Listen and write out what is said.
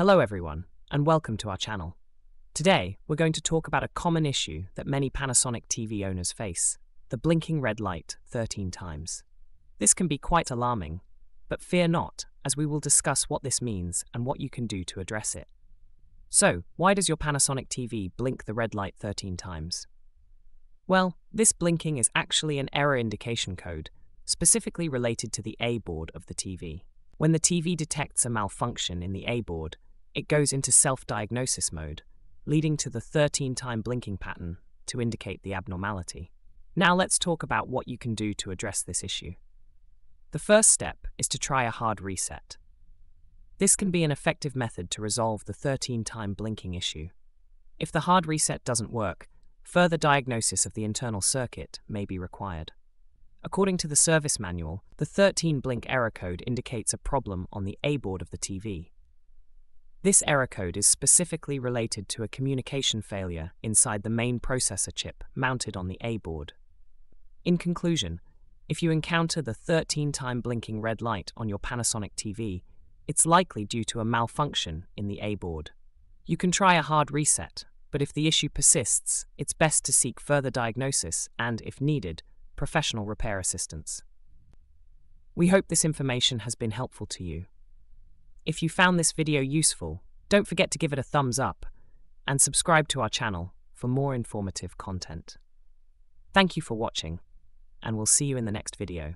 Hello everyone, and welcome to our channel. Today, we're going to talk about a common issue that many Panasonic TV owners face, the blinking red light 13 times. This can be quite alarming, but fear not, as we will discuss what this means and what you can do to address it. So, why does your Panasonic TV blink the red light 13 times? Well, this blinking is actually an error indication code, specifically related to the A board of the TV. When the TV detects a malfunction in the A board, it goes into self diagnosis mode, leading to the 13 time blinking pattern to indicate the abnormality. Now let's talk about what you can do to address this issue. The first step is to try a hard reset. This can be an effective method to resolve the 13 time blinking issue. If the hard reset doesn't work, further diagnosis of the internal circuit may be required. According to the service manual, the 13 blink error code indicates a problem on the A board of the TV. This error code is specifically related to a communication failure inside the main processor chip mounted on the A board. In conclusion, if you encounter the 13 time blinking red light on your Panasonic TV, it's likely due to a malfunction in the A board. You can try a hard reset, but if the issue persists, it's best to seek further diagnosis and, if needed, professional repair assistance. We hope this information has been helpful to you. If you found this video useful, don't forget to give it a thumbs up and subscribe to our channel for more informative content. Thank you for watching, and we'll see you in the next video.